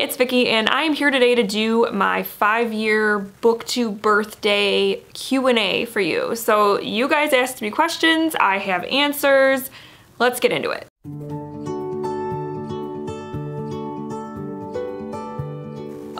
it's Vicky and I am here today to do my five-year booktube birthday Q&A for you. So you guys asked me questions, I have answers. Let's get into it.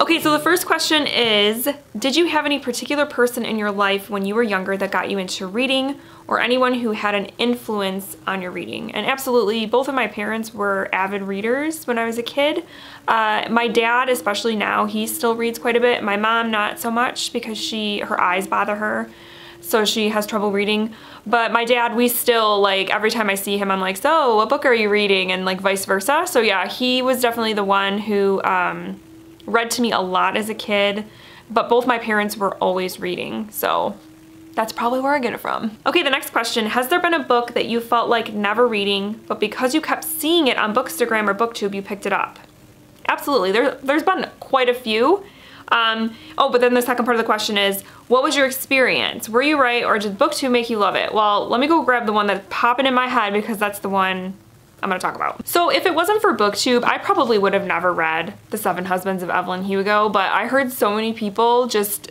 Okay, so the first question is, did you have any particular person in your life when you were younger that got you into reading or anyone who had an influence on your reading? And absolutely, both of my parents were avid readers when I was a kid. Uh, my dad, especially now, he still reads quite a bit. My mom, not so much because she her eyes bother her so she has trouble reading. But my dad, we still, like, every time I see him, I'm like, so, what book are you reading? And, like, vice versa. So, yeah, he was definitely the one who, um, read to me a lot as a kid, but both my parents were always reading, so that's probably where I get it from. Okay, the next question. Has there been a book that you felt like never reading, but because you kept seeing it on Bookstagram or Booktube, you picked it up? Absolutely, there, there's been quite a few. Um, oh, but then the second part of the question is, what was your experience? Were you right or did Booktube make you love it? Well, let me go grab the one that's popping in my head because that's the one I'm gonna talk about. So if it wasn't for booktube, I probably would have never read The Seven Husbands of Evelyn Hugo, but I heard so many people just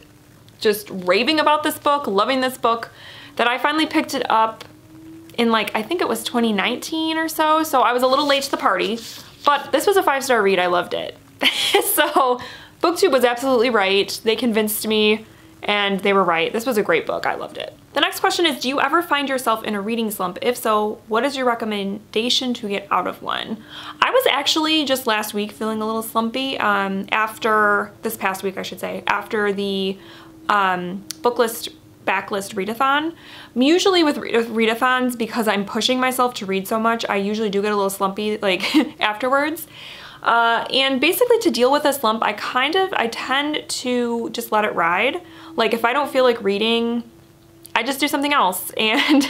just raving about this book, loving this book, that I finally picked it up in like, I think it was 2019 or so, so I was a little late to the party, but this was a five-star read, I loved it. so booktube was absolutely right. They convinced me and they were right. This was a great book. I loved it. The next question is, do you ever find yourself in a reading slump? If so, what is your recommendation to get out of one? I was actually just last week feeling a little slumpy um, after, this past week I should say, after the um, booklist backlist readathon. Usually with readathons, because I'm pushing myself to read so much, I usually do get a little slumpy like afterwards. Uh, and basically to deal with a slump, I kind of, I tend to just let it ride. Like if I don't feel like reading, I just do something else. And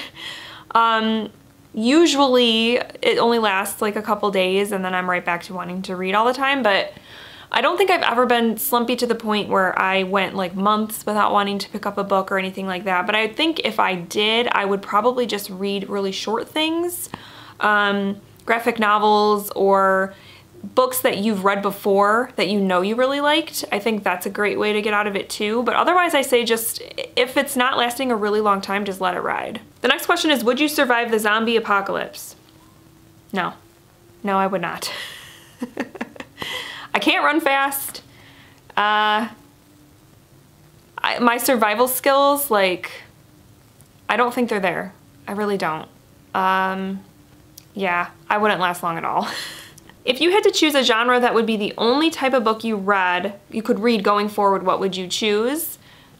um, usually it only lasts like a couple days and then I'm right back to wanting to read all the time. But I don't think I've ever been slumpy to the point where I went like months without wanting to pick up a book or anything like that. But I think if I did, I would probably just read really short things, um, graphic novels or books that you've read before that you know you really liked, I think that's a great way to get out of it too. But otherwise I say just, if it's not lasting a really long time, just let it ride. The next question is, would you survive the zombie apocalypse? No. No, I would not. I can't run fast. Uh, I, my survival skills, like, I don't think they're there. I really don't. Um, yeah, I wouldn't last long at all. If you had to choose a genre that would be the only type of book you read, you could read going forward, what would you choose?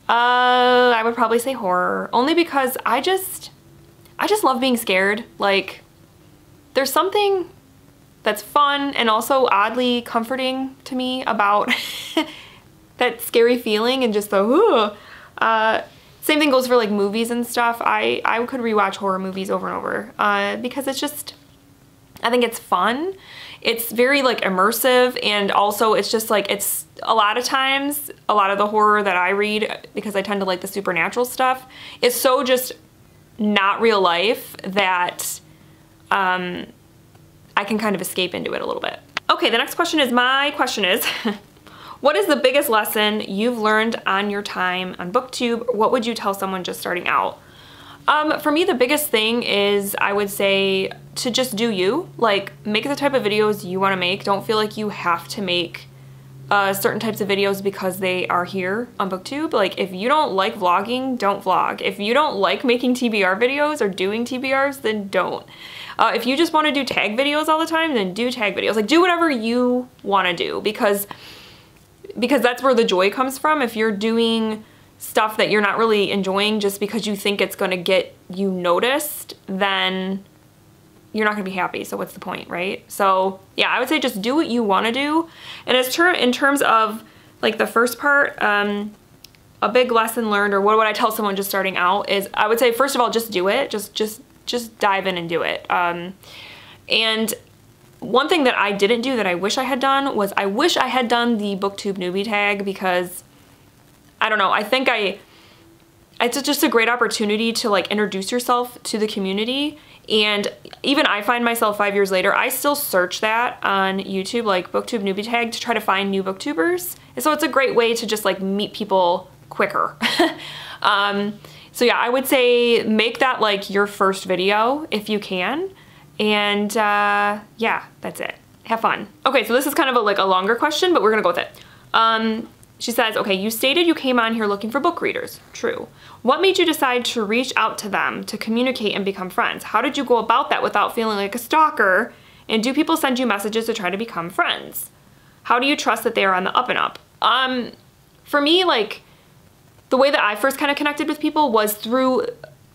Uh, I would probably say horror, only because I just, I just love being scared. Like, there's something that's fun and also oddly comforting to me about that scary feeling and just the, uh, same thing goes for like movies and stuff. I, I could rewatch horror movies over and over uh, because it's just, I think it's fun it's very like immersive and also it's just like it's a lot of times a lot of the horror that I read because I tend to like the supernatural stuff is so just not real life that um, I can kind of escape into it a little bit. Okay, the next question is my question is what is the biggest lesson you've learned on your time on booktube what would you tell someone just starting out um, for me, the biggest thing is I would say to just do you. Like, make the type of videos you want to make. Don't feel like you have to make uh, certain types of videos because they are here on booktube. Like, if you don't like vlogging, don't vlog. If you don't like making TBR videos or doing TBRs, then don't. Uh, if you just want to do tag videos all the time, then do tag videos. Like, do whatever you want to do because because that's where the joy comes from. If you're doing stuff that you're not really enjoying just because you think it's going to get you noticed, then you're not going to be happy. So what's the point, right? So yeah, I would say just do what you want to do. And as ter in terms of like the first part, um, a big lesson learned or what would I tell someone just starting out is I would say, first of all, just do it. Just, just, just dive in and do it. Um, and one thing that I didn't do that I wish I had done was I wish I had done the booktube newbie tag because I don't know, I think I, it's just a great opportunity to like introduce yourself to the community and even I find myself five years later, I still search that on YouTube, like BookTube newbie tag, to try to find new booktubers. And so it's a great way to just like meet people quicker. um, so yeah, I would say make that like your first video if you can. And uh, yeah, that's it. Have fun. Okay, so this is kind of a, like a longer question, but we're gonna go with it. Um, she says, okay, you stated you came on here looking for book readers. True. What made you decide to reach out to them to communicate and become friends? How did you go about that without feeling like a stalker? And do people send you messages to try to become friends? How do you trust that they are on the up and up? Um, for me, like, the way that I first kind of connected with people was through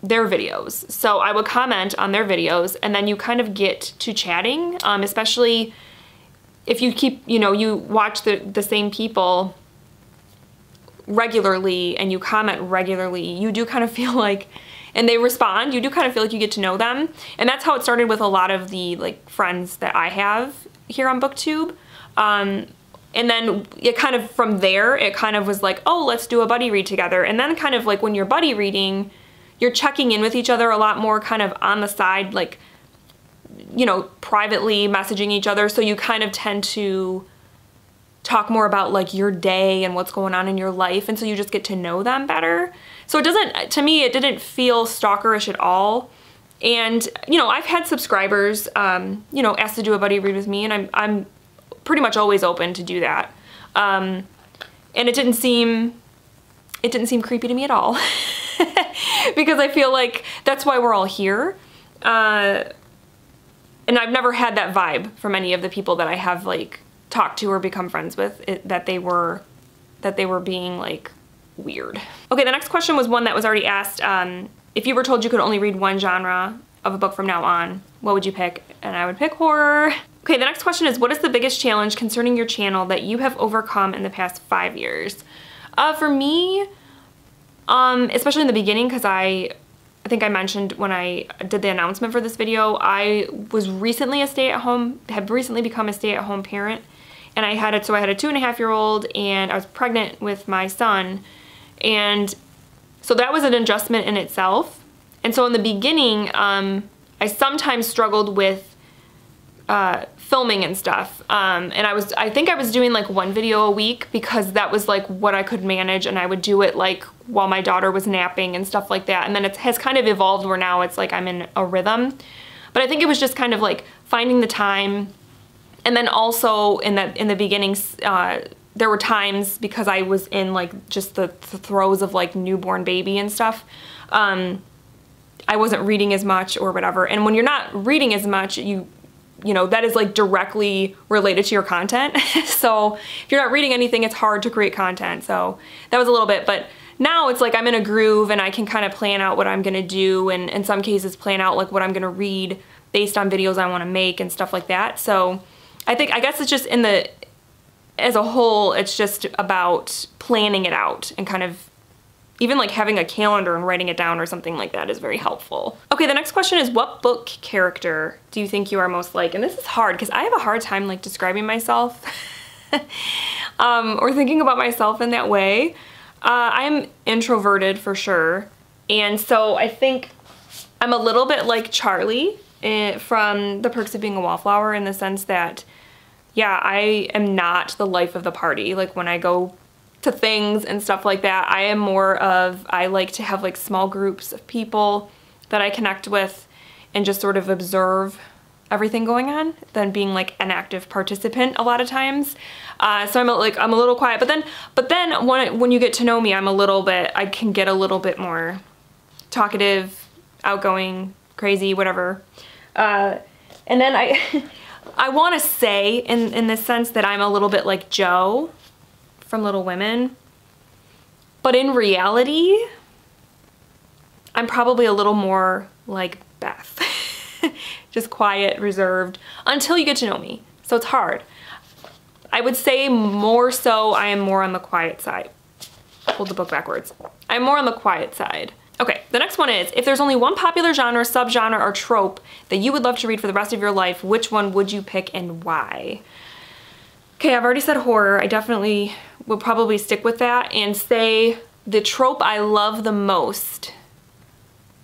their videos. So I would comment on their videos and then you kind of get to chatting, um, especially if you keep, you know, you watch the, the same people regularly and you comment regularly, you do kind of feel like, and they respond, you do kind of feel like you get to know them. And that's how it started with a lot of the like friends that I have here on BookTube. Um, and then it kind of from there, it kind of was like, oh, let's do a buddy read together. And then kind of like when you're buddy reading, you're checking in with each other a lot more kind of on the side, like, you know, privately messaging each other. So you kind of tend to talk more about like your day and what's going on in your life and so you just get to know them better. So it doesn't to me it didn't feel stalkerish at all. And you know, I've had subscribers um, you know, asked to do a buddy read with me and I'm I'm pretty much always open to do that. Um, and it didn't seem it didn't seem creepy to me at all. because I feel like that's why we're all here. Uh, and I've never had that vibe from any of the people that I have like talk to or become friends with it, that they were that they were being like weird. Okay, the next question was one that was already asked. Um, if you were told you could only read one genre of a book from now on, what would you pick? And I would pick horror. Okay, the next question is what is the biggest challenge concerning your channel that you have overcome in the past five years? Uh, for me, um, especially in the beginning, because I I think I mentioned when I did the announcement for this video, I was recently a stay-at-home, have recently become a stay-at-home parent and I had it so I had a two and a half year old and I was pregnant with my son. And so that was an adjustment in itself. And so in the beginning um, I sometimes struggled with uh, filming and stuff. Um, and I was I think I was doing like one video a week because that was like what I could manage and I would do it like while my daughter was napping and stuff like that. And then it has kind of evolved where now it's like I'm in a rhythm. But I think it was just kind of like finding the time and then also in the in the beginnings, uh, there were times because I was in like just the, the throes of like newborn baby and stuff. Um, I wasn't reading as much or whatever. And when you're not reading as much, you you know, that is like directly related to your content. so if you're not reading anything, it's hard to create content. So that was a little bit, but now it's like I'm in a groove and I can kind of plan out what I'm gonna do and in some cases plan out like what I'm gonna read based on videos I wanna make and stuff like that. So I think, I guess it's just in the, as a whole, it's just about planning it out and kind of even like having a calendar and writing it down or something like that is very helpful. Okay, the next question is what book character do you think you are most like? And this is hard because I have a hard time like describing myself um, or thinking about myself in that way. Uh, I'm introverted for sure. And so I think I'm a little bit like Charlie eh, from The Perks of Being a Wallflower in the sense that yeah, I am not the life of the party. Like when I go to things and stuff like that, I am more of, I like to have like small groups of people that I connect with and just sort of observe everything going on than being like an active participant a lot of times. Uh, so I'm a, like I'm a little quiet, but then but then when when you get to know me, I'm a little bit I can get a little bit more talkative, outgoing, crazy, whatever. Uh, and then I I want to say in, in the sense that I'm a little bit like Jo from Little Women. But in reality, I'm probably a little more like Beth. Just quiet, reserved, until you get to know me. So it's hard. I would say more so I am more on the quiet side. Hold the book backwards. I'm more on the quiet side. Okay, the next one is, if there's only one popular genre, subgenre, or trope that you would love to read for the rest of your life, which one would you pick and why? Okay, I've already said horror. I definitely will probably stick with that and say the trope I love the most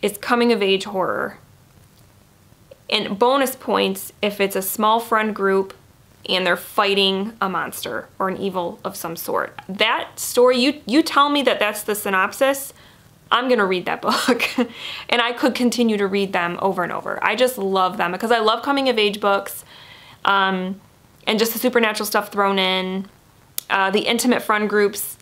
is coming of age horror. And bonus points if it's a small friend group and they're fighting a monster or an evil of some sort. That story, you, you tell me that that's the synopsis, I'm gonna read that book. and I could continue to read them over and over. I just love them because I love coming of age books um, and just the supernatural stuff thrown in. Uh, the intimate friend groups,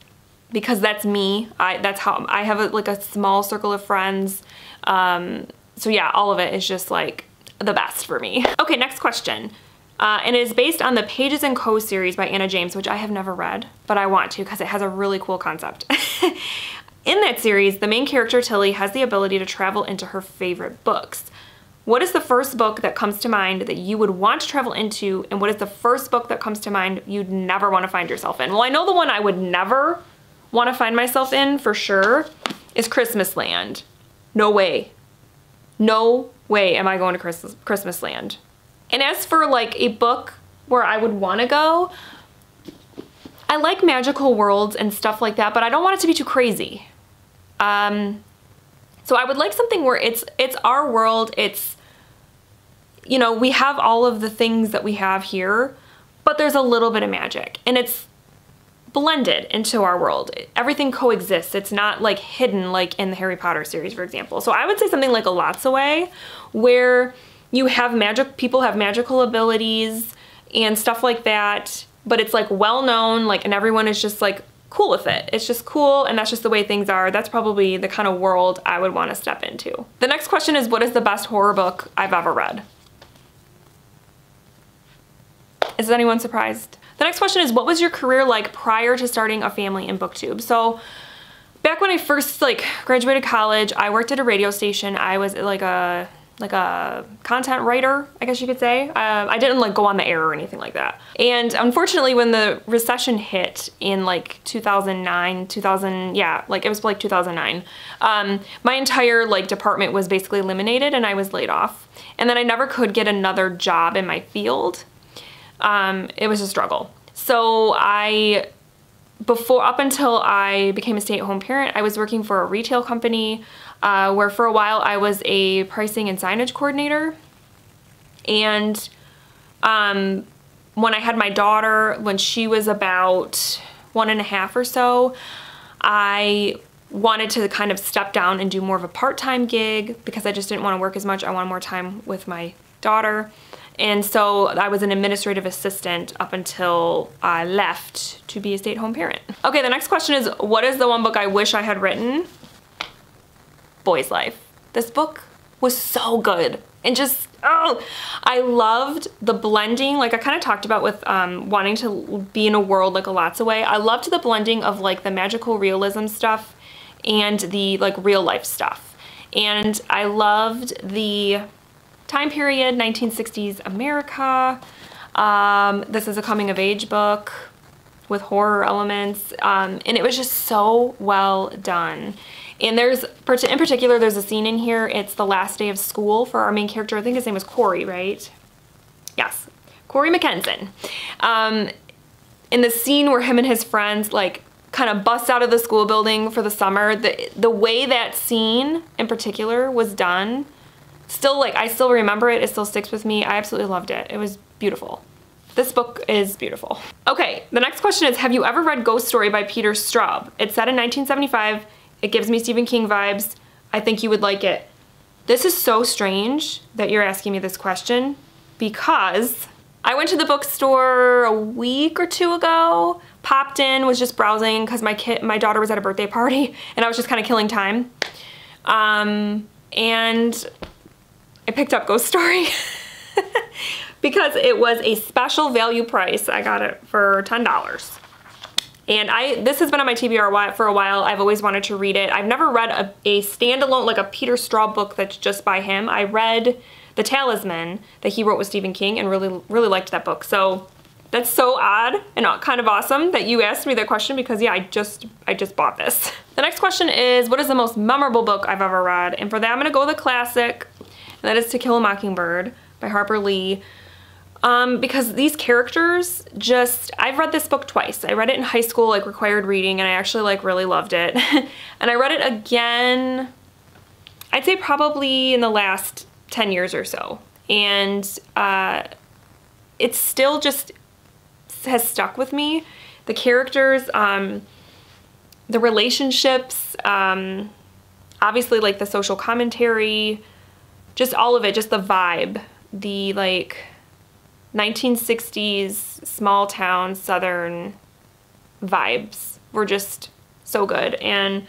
because that's me. I That's how, I have a, like a small circle of friends. Um, so yeah, all of it is just like the best for me. Okay, next question. Uh, and it is based on the Pages and Co series by Anna James, which I have never read, but I want to because it has a really cool concept. In that series, the main character Tilly has the ability to travel into her favorite books. What is the first book that comes to mind that you would want to travel into, and what is the first book that comes to mind you'd never want to find yourself in? Well, I know the one I would never want to find myself in for sure is Christmasland. No way. No way am I going to Christmas, Christmasland. And as for like a book where I would want to go, I like magical worlds and stuff like that, but I don't want it to be too crazy. Um, so I would like something where it's it's our world, it's you know, we have all of the things that we have here, but there's a little bit of magic and it's blended into our world. Everything coexists. It's not like hidden like in the Harry Potter series, for example. So I would say something like a Lots Away, where you have magic, people have magical abilities and stuff like that, but it's like well known, like, and everyone is just like cool with it. It's just cool and that's just the way things are. That's probably the kind of world I would want to step into. The next question is what is the best horror book I've ever read? Is anyone surprised? The next question is what was your career like prior to starting a family in booktube? So back when I first like graduated college, I worked at a radio station. I was like a like a content writer, I guess you could say. Uh, I didn't like go on the air or anything like that. And unfortunately, when the recession hit in like 2009, 2000, yeah, like it was like 2009, um, my entire like department was basically eliminated and I was laid off. And then I never could get another job in my field. Um, it was a struggle. So I before up until I became a stay-at-home parent, I was working for a retail company uh, where for a while I was a pricing and signage coordinator. And um, when I had my daughter, when she was about one and a half or so, I wanted to kind of step down and do more of a part-time gig because I just didn't want to work as much. I wanted more time with my daughter. And so I was an administrative assistant up until I left to be a stay-at-home parent. Okay, the next question is, what is the one book I wish I had written? Boy's Life. This book was so good. And just oh I loved the blending like I kind of talked about with um, wanting to be in a world like Alotsaway I loved the blending of like the magical realism stuff and the like real life stuff. And I loved the time period 1960s America. Um, this is a coming of age book with horror elements. Um, and it was just so well done and there's, in particular, there's a scene in here. It's the last day of school for our main character. I think his name was Cory, right? Yes, Cory Mackenson. Um, in the scene where him and his friends like kind of bust out of the school building for the summer, the, the way that scene in particular was done, still like, I still remember it. It still sticks with me. I absolutely loved it. It was beautiful. This book is beautiful. Okay, the next question is, have you ever read Ghost Story by Peter Straub? It's set in 1975 it gives me Stephen King vibes. I think you would like it. This is so strange that you're asking me this question because I went to the bookstore a week or two ago, popped in, was just browsing because my kid, my daughter was at a birthday party and I was just kind of killing time. Um, and I picked up Ghost Story because it was a special value price. I got it for $10. And I this has been on my TBR for a while. I've always wanted to read it. I've never read a, a standalone, like a Peter Straub book that's just by him. I read The Talisman that he wrote with Stephen King and really, really liked that book. So that's so odd and kind of awesome that you asked me that question because yeah, I just I just bought this. The next question is, what is the most memorable book I've ever read? And for that, I'm gonna go with a classic, and that is To Kill a Mockingbird by Harper Lee. Um, because these characters just, I've read this book twice. I read it in high school, like required reading, and I actually like really loved it. and I read it again, I'd say probably in the last 10 years or so. And uh, it's still just has stuck with me. The characters, um, the relationships, um, obviously like the social commentary, just all of it, just the vibe, the like 1960s small town southern vibes were just so good. And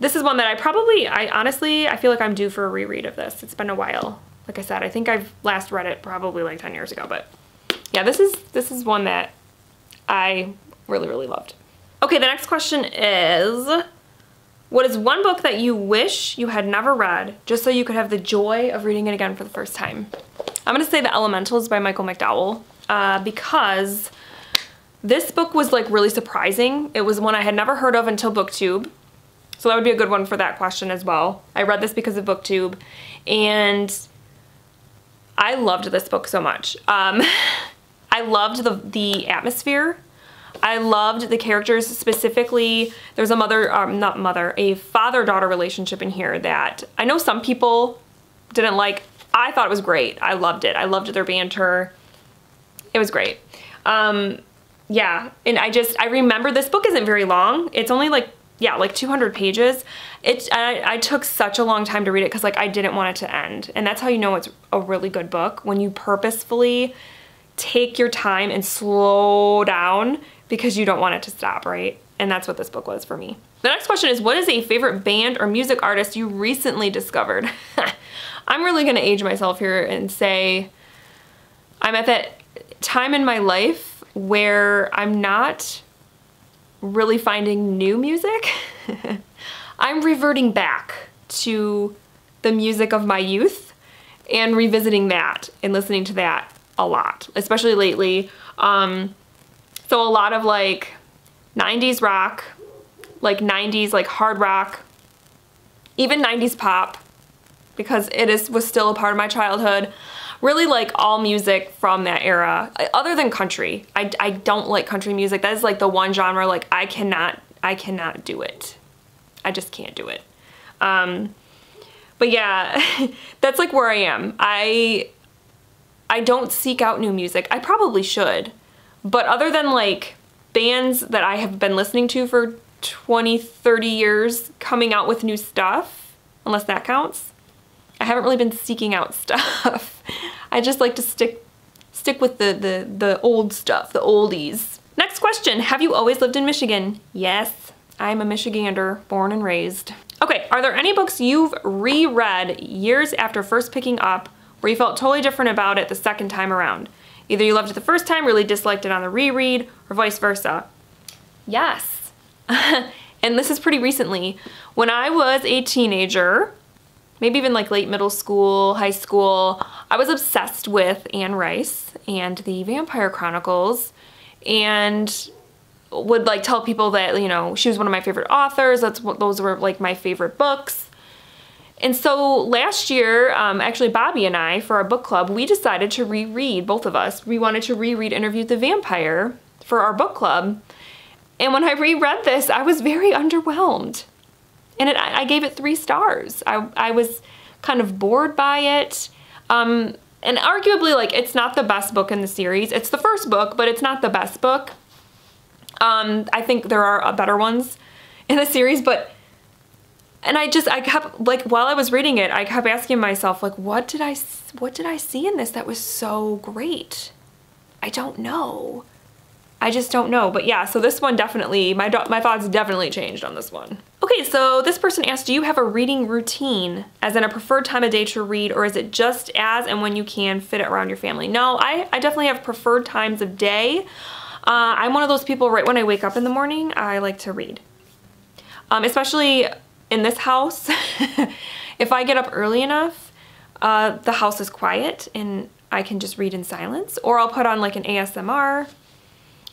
this is one that I probably, I honestly, I feel like I'm due for a reread of this. It's been a while. Like I said, I think I've last read it probably like 10 years ago, but yeah, this is, this is one that I really, really loved. Okay, the next question is, what is one book that you wish you had never read just so you could have the joy of reading it again for the first time? I'm gonna say The Elementals by Michael McDowell uh, because this book was like really surprising. It was one I had never heard of until BookTube. So that would be a good one for that question as well. I read this because of BookTube and I loved this book so much. Um, I loved the, the atmosphere. I loved the characters specifically. There's a mother, um, not mother, a father-daughter relationship in here that I know some people didn't like. I thought it was great. I loved it. I loved their banter. It was great. Um, yeah, and I just, I remember this book isn't very long. It's only like, yeah, like 200 pages. It, I, I took such a long time to read it because like I didn't want it to end. And that's how you know it's a really good book, when you purposefully take your time and slow down because you don't want it to stop, right? And that's what this book was for me. The next question is, what is a favorite band or music artist you recently discovered? I'm really gonna age myself here and say I'm at that time in my life where I'm not really finding new music. I'm reverting back to the music of my youth and revisiting that and listening to that a lot, especially lately. Um, so a lot of like 90s rock, like 90s like hard rock, even 90s pop, because it is was still a part of my childhood. Really like all music from that era, other than country. I, I don't like country music. That is like the one genre like I cannot, I cannot do it. I just can't do it. Um, but yeah, that's like where I am. I I don't seek out new music. I probably should. But other than like bands that I have been listening to for 20, 30 years coming out with new stuff, unless that counts, I haven't really been seeking out stuff. I just like to stick stick with the, the, the old stuff, the oldies. Next question, have you always lived in Michigan? Yes, I'm a Michigander, born and raised. Okay, are there any books you've reread years after first picking up where you felt totally different about it the second time around. Either you loved it the first time, really disliked it on the reread, or vice versa. Yes. and this is pretty recently. When I was a teenager, maybe even like late middle school, high school, I was obsessed with Anne Rice and the Vampire Chronicles and would like tell people that, you know, she was one of my favorite authors. That's what those were like my favorite books. And so last year, um, actually Bobby and I, for our book club, we decided to reread, both of us, we wanted to reread Interview with the Vampire for our book club. And when I reread this, I was very underwhelmed. And it, I gave it three stars. I, I was kind of bored by it. Um, and arguably, like, it's not the best book in the series. It's the first book, but it's not the best book. Um, I think there are uh, better ones in the series, but and I just I kept like while I was reading it I kept asking myself like what did I what did I see in this that was so great? I don't know. I just don't know. But yeah so this one definitely my my thoughts definitely changed on this one. Okay so this person asked do you have a reading routine as in a preferred time of day to read or is it just as and when you can fit it around your family? No I, I definitely have preferred times of day. Uh, I'm one of those people right when I wake up in the morning I like to read. Um, especially in this house, if I get up early enough, uh, the house is quiet and I can just read in silence or I'll put on like an ASMR. Uh,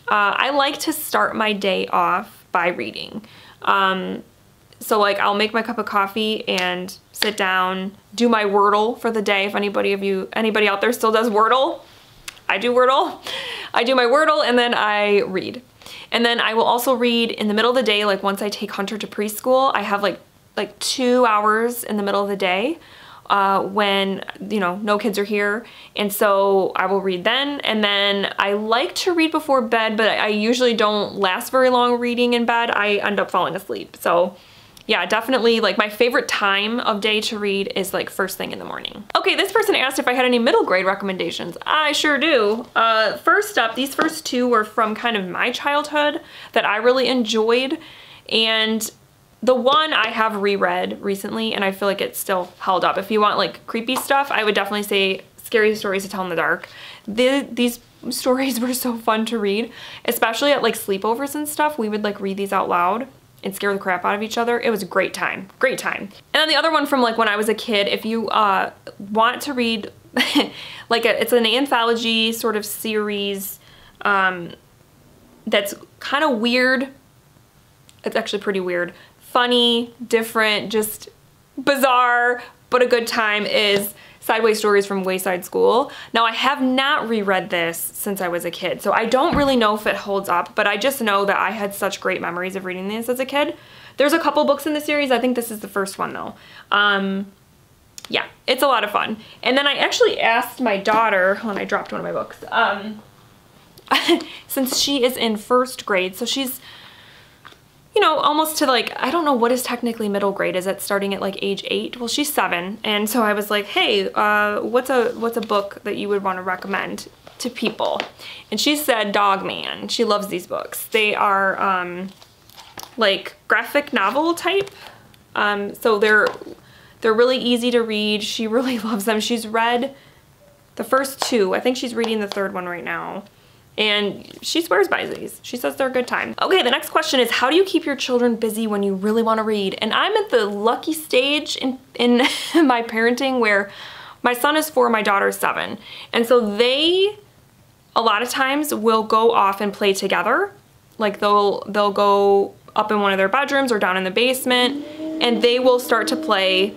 I like to start my day off by reading. Um, so like I'll make my cup of coffee and sit down, do my Wordle for the day. If anybody of you, anybody out there still does Wordle, I do Wordle. I do my Wordle and then I read. And then I will also read in the middle of the day, like once I take Hunter to preschool, I have like like two hours in the middle of the day uh, when you know no kids are here and so I will read then and then I like to read before bed but I usually don't last very long reading in bed I end up falling asleep so yeah, definitely like my favorite time of day to read is like first thing in the morning. Okay, this person asked if I had any middle grade recommendations. I sure do. Uh, first up, these first two were from kind of my childhood that I really enjoyed. And the one I have reread recently and I feel like it's still held up. If you want like creepy stuff, I would definitely say Scary Stories to Tell in the Dark. The, these stories were so fun to read, especially at like sleepovers and stuff. We would like read these out loud and scare the crap out of each other. It was a great time, great time. And then the other one from like when I was a kid, if you uh, want to read like a, it's an anthology sort of series um, that's kind of weird. It's actually pretty weird funny, different, just bizarre, but a good time is Sideways Stories from Wayside School. Now I have not reread this since I was a kid, so I don't really know if it holds up, but I just know that I had such great memories of reading this as a kid. There's a couple books in the series. I think this is the first one though. Um, yeah, it's a lot of fun. And then I actually asked my daughter, when I dropped one of my books, um, since she is in first grade, so she's you know, almost to like, I don't know what is technically middle grade. Is it starting at like age eight? Well, she's seven. And so I was like, hey, uh, what's a what's a book that you would want to recommend to people? And she said Dog Man. She loves these books. They are um, like graphic novel type. Um, so they're they're really easy to read. She really loves them. She's read the first two. I think she's reading the third one right now and she swears by these. She says they're a good time. Okay, the next question is how do you keep your children busy when you really want to read? And I'm at the lucky stage in, in my parenting where my son is four, my daughter's seven. And so they, a lot of times, will go off and play together. Like they'll, they'll go up in one of their bedrooms or down in the basement and they will start to play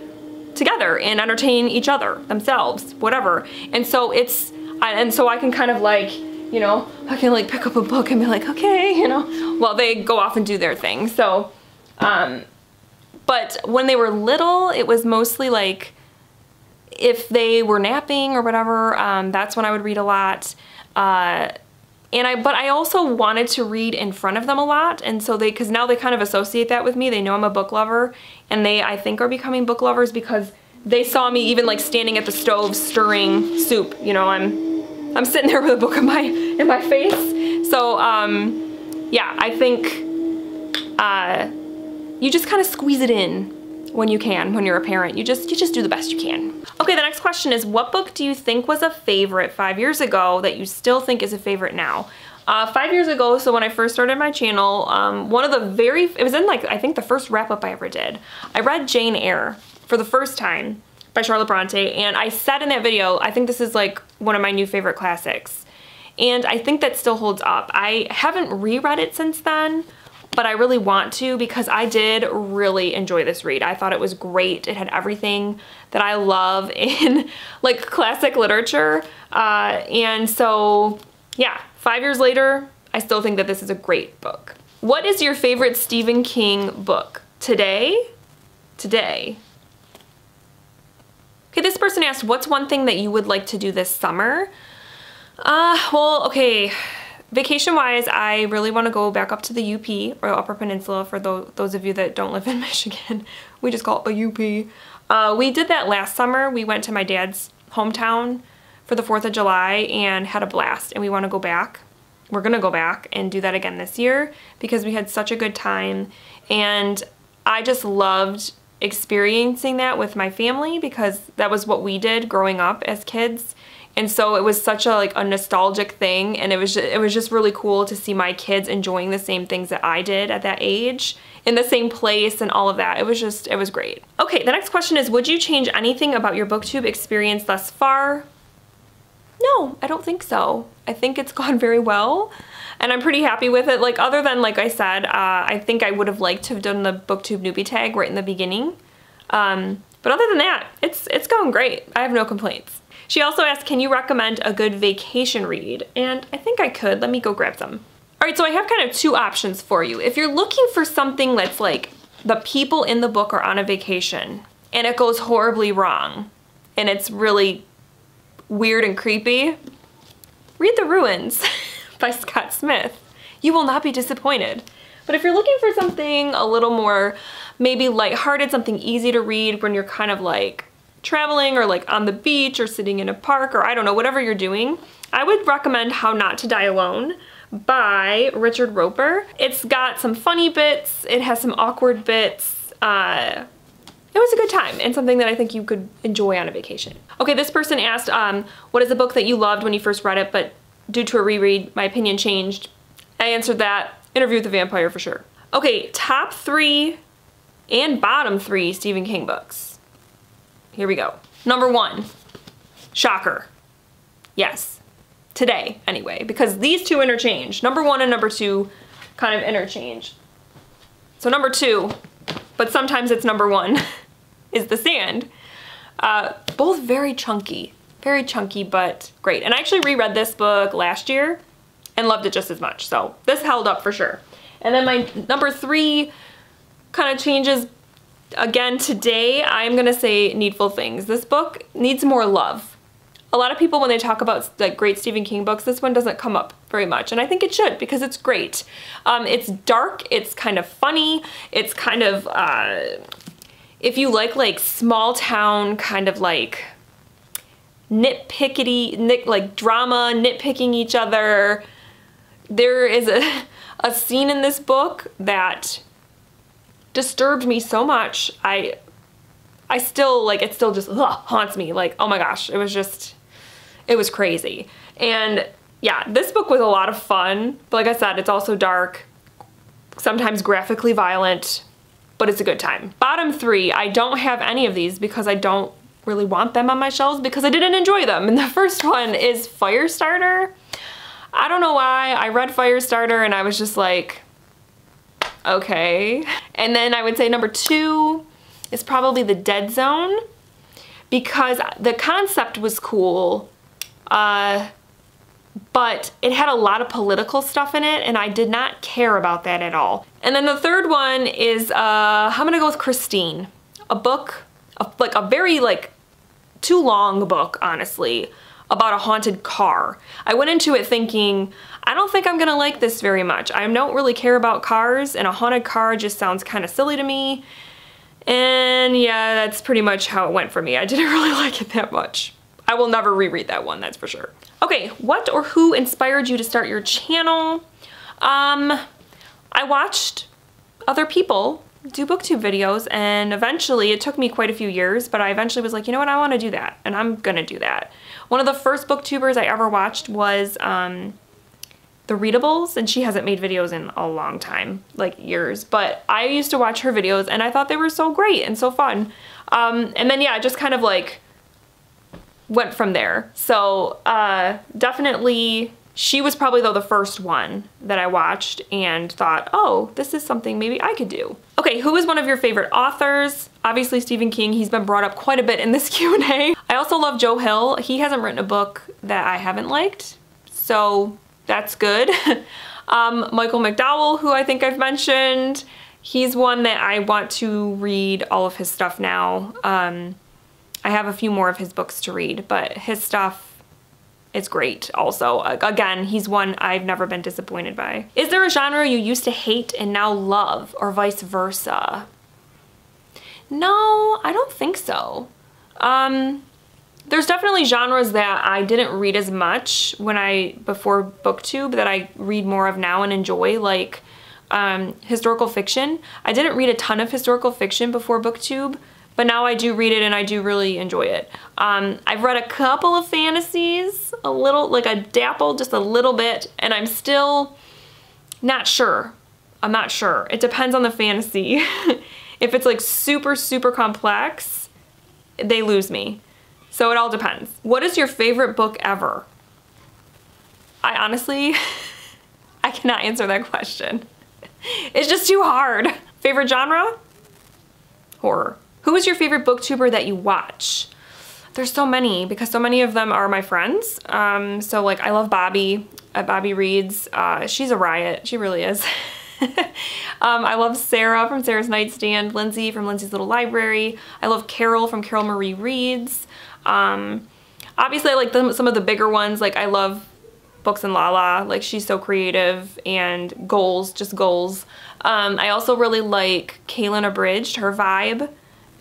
together and entertain each other, themselves, whatever. And so it's, and so I can kind of like, you know, I can like pick up a book and be like, okay, you know, while they go off and do their thing. So, um, but when they were little, it was mostly like if they were napping or whatever, um, that's when I would read a lot. Uh, and I, but I also wanted to read in front of them a lot. And so they, cause now they kind of associate that with me. They know I'm a book lover and they, I think are becoming book lovers because they saw me even like standing at the stove stirring soup. You know, I'm I'm sitting there with a book in my in my face. So um, yeah, I think uh, you just kind of squeeze it in when you can, when you're a parent. You just you just do the best you can. Okay, the next question is, what book do you think was a favorite five years ago that you still think is a favorite now? Uh, five years ago, so when I first started my channel, um, one of the very, it was in like, I think the first wrap up I ever did. I read Jane Eyre for the first time by Charlotte Bronte. And I said in that video, I think this is like one of my new favorite classics. And I think that still holds up. I haven't reread it since then, but I really want to because I did really enjoy this read. I thought it was great. It had everything that I love in like classic literature. Uh, and so yeah, five years later, I still think that this is a great book. What is your favorite Stephen King book? Today? Today. Okay, this person asked, what's one thing that you would like to do this summer? Uh, well, okay, vacation-wise, I really want to go back up to the UP, or the Upper Peninsula, for those of you that don't live in Michigan. We just call it the UP. Uh, we did that last summer. We went to my dad's hometown for the 4th of July and had a blast, and we want to go back. We're going to go back and do that again this year because we had such a good time, and I just loved experiencing that with my family because that was what we did growing up as kids. And so it was such a like a nostalgic thing and it was just, it was just really cool to see my kids enjoying the same things that I did at that age in the same place and all of that. It was just it was great. Okay, the next question is would you change anything about your booktube experience thus far? No, I don't think so. I think it's gone very well and I'm pretty happy with it. Like other than, like I said, uh, I think I would have liked to have done the booktube newbie tag right in the beginning. Um, but other than that, it's, it's going great. I have no complaints. She also asked, can you recommend a good vacation read? And I think I could. Let me go grab some. All right, so I have kind of two options for you. If you're looking for something that's like the people in the book are on a vacation and it goes horribly wrong and it's really weird and creepy, read The Ruins by Scott Smith. You will not be disappointed. But if you're looking for something a little more maybe lighthearted, something easy to read when you're kind of like traveling or like on the beach or sitting in a park or I don't know, whatever you're doing, I would recommend How Not to Die Alone by Richard Roper. It's got some funny bits, it has some awkward bits. Uh, was a good time and something that I think you could enjoy on a vacation. Okay, this person asked, um, what is a book that you loved when you first read it, but due to a reread, my opinion changed? I answered that, Interview with the Vampire for sure. Okay, top three and bottom three Stephen King books. Here we go. Number one, Shocker. Yes, today anyway, because these two interchange. Number one and number two kind of interchange. So number two, but sometimes it's number one, is The Stand. Uh, both very chunky, very chunky, but great. And I actually reread this book last year and loved it just as much. So this held up for sure. And then my number three kind of changes again today. I'm gonna say Needful Things. This book needs more love a lot of people when they talk about like great Stephen King books, this one doesn't come up very much, and I think it should because it's great. Um, it's dark, it's kind of funny, it's kind of, uh, if you like like small town kind of like nitpickety, nit, like drama, nitpicking each other, there is a, a scene in this book that disturbed me so much. I I still like it still just ugh, haunts me like oh my gosh it was just it was crazy. And yeah, this book was a lot of fun. But like I said, it's also dark, sometimes graphically violent, but it's a good time. Bottom three, I don't have any of these because I don't really want them on my shelves because I didn't enjoy them. And the first one is Firestarter. I don't know why. I read Firestarter and I was just like, okay. And then I would say number two is probably The Dead Zone because the concept was cool uh, but it had a lot of political stuff in it and I did not care about that at all. And then the third one is, uh, I'm gonna go with Christine. A book, a, like a very like too long book, honestly, about a haunted car. I went into it thinking, I don't think I'm gonna like this very much. I don't really care about cars and a haunted car just sounds kind of silly to me. And yeah, that's pretty much how it went for me. I didn't really like it that much. I will never reread that one, that's for sure. Okay, what or who inspired you to start your channel? Um, I watched other people do booktube videos and eventually it took me quite a few years but I eventually was like you know what I want to do that and I'm gonna do that. One of the first booktubers I ever watched was um, the Readables and she hasn't made videos in a long time like years but I used to watch her videos and I thought they were so great and so fun um, and then yeah just kind of like went from there. So uh, definitely, she was probably though the first one that I watched and thought, oh, this is something maybe I could do. Okay, who is one of your favorite authors? Obviously Stephen King, he's been brought up quite a bit in this Q&A. I also love Joe Hill. He hasn't written a book that I haven't liked, so that's good. um, Michael McDowell, who I think I've mentioned, he's one that I want to read all of his stuff now. Um, I have a few more of his books to read, but his stuff is great also. Again, he's one I've never been disappointed by. Is there a genre you used to hate and now love, or vice versa? No, I don't think so. Um, there's definitely genres that I didn't read as much when I, before booktube, that I read more of now and enjoy, like um, historical fiction. I didn't read a ton of historical fiction before booktube, but now I do read it and I do really enjoy it. Um, I've read a couple of fantasies, a little, like a dapple, just a little bit, and I'm still not sure. I'm not sure. It depends on the fantasy. if it's like super, super complex, they lose me. So it all depends. What is your favorite book ever? I honestly, I cannot answer that question. It's just too hard. Favorite genre? Horror. Who is your favorite booktuber that you watch? there's so many because so many of them are my friends. Um, so like I love Bobby at Bobby Reads. Uh, she's a riot. She really is. um, I love Sarah from Sarah's Nightstand, Lindsay from Lindsay's Little Library. I love Carol from Carol Marie Reads. Um, obviously I like the, some of the bigger ones. Like I love Books and Lala. Like she's so creative and goals, just goals. Um, I also really like Kaylin Abridged, her vibe.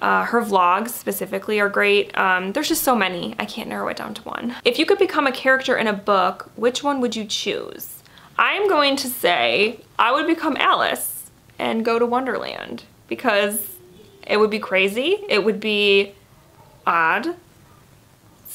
Uh, her vlogs specifically are great. Um, there's just so many. I can't narrow it down to one. If you could become a character in a book, which one would you choose? I'm going to say I would become Alice and go to Wonderland because it would be crazy. It would be odd.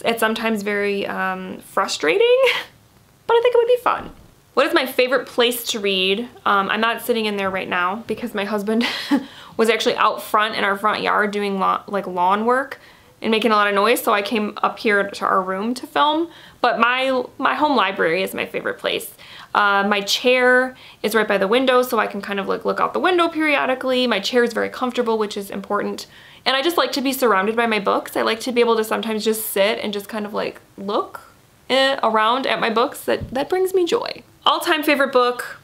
It's sometimes very um, frustrating, but I think it would be fun. What is my favorite place to read? Um, I'm not sitting in there right now because my husband was actually out front in our front yard doing lawn, like lawn work and making a lot of noise so I came up here to our room to film. But my my home library is my favorite place. Uh, my chair is right by the window so I can kind of like look out the window periodically. My chair is very comfortable which is important. And I just like to be surrounded by my books. I like to be able to sometimes just sit and just kind of like look eh, around at my books. That that brings me joy all-time favorite book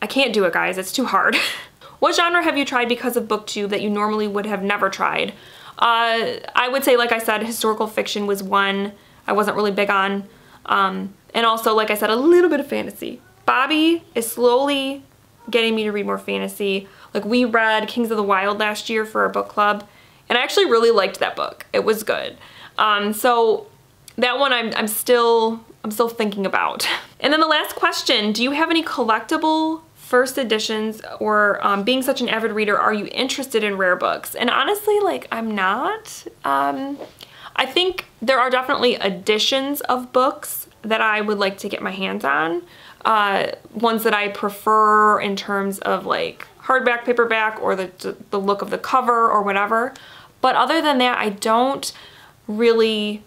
I can't do it guys it's too hard What genre have you tried because of booktube that you normally would have never tried? Uh, I would say, like I said, historical fiction was one I wasn't really big on. Um, and also, like I said, a little bit of fantasy. Bobby is slowly getting me to read more fantasy. Like we read Kings of the Wyld last year for our book club, and I actually really liked that book. It was good. Um, so that one I'm, I'm still I'm still thinking about. And then the last question, do you have any collectible first editions or um, being such an avid reader, are you interested in rare books? And honestly, like I'm not. Um, I think there are definitely editions of books that I would like to get my hands on. Uh, ones that I prefer in terms of like hardback, paperback, or the, the look of the cover or whatever. But other than that, I don't really,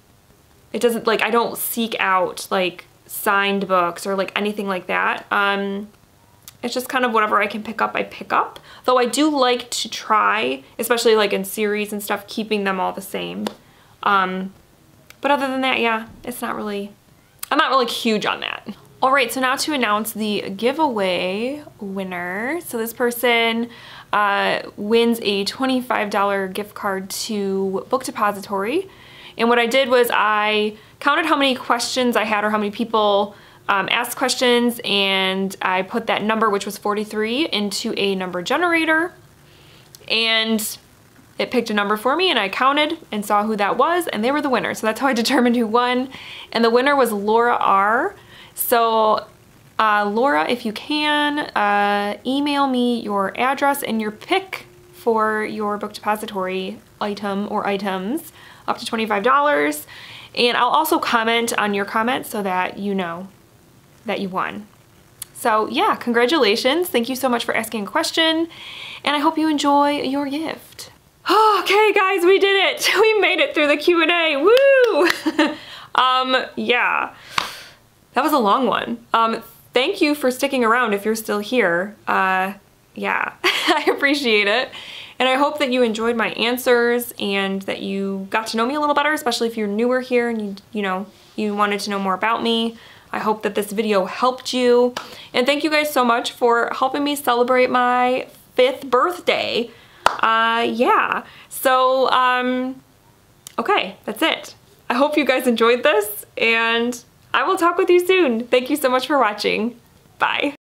it doesn't like, I don't seek out like signed books or like anything like that. Um, it's just kind of whatever I can pick up, I pick up. Though I do like to try, especially like in series and stuff, keeping them all the same. Um, but other than that, yeah, it's not really, I'm not really huge on that. All right, so now to announce the giveaway winner. So this person uh, wins a $25 gift card to Book Depository. And what I did was I counted how many questions I had or how many people um, asked questions and I put that number, which was 43, into a number generator and it picked a number for me and I counted and saw who that was and they were the winner. So that's how I determined who won. And the winner was Laura R. So uh, Laura, if you can, uh, email me your address and your pick for your book depository item or items up to $25. And I'll also comment on your comment so that you know that you won. So yeah, congratulations. Thank you so much for asking a question and I hope you enjoy your gift. Okay guys, we did it. We made it through the Q&A, woo! um, yeah, that was a long one. Um, thank you for sticking around if you're still here. Uh, yeah, I appreciate it. And I hope that you enjoyed my answers and that you got to know me a little better, especially if you're newer here and you, you know, you wanted to know more about me. I hope that this video helped you. And thank you guys so much for helping me celebrate my fifth birthday. Uh, yeah, so, um, okay, that's it. I hope you guys enjoyed this and I will talk with you soon. Thank you so much for watching. Bye.